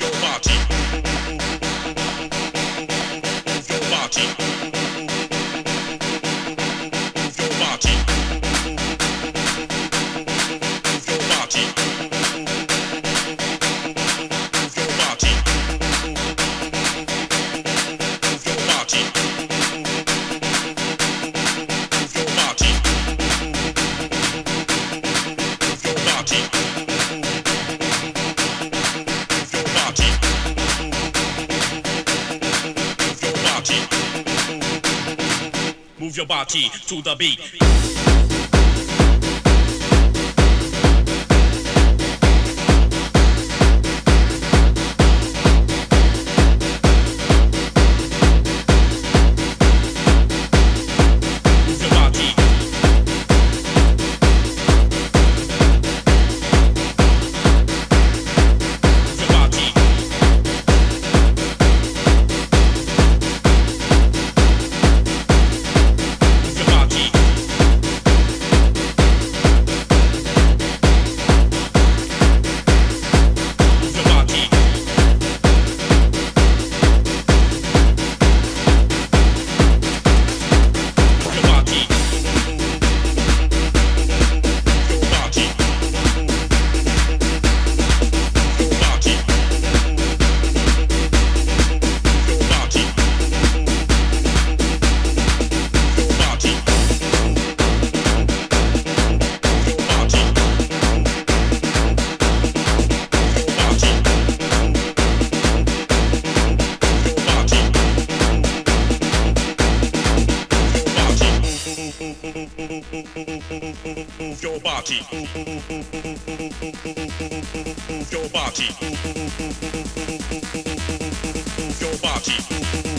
your body. Move your body. move your body to the beat. your body your body your body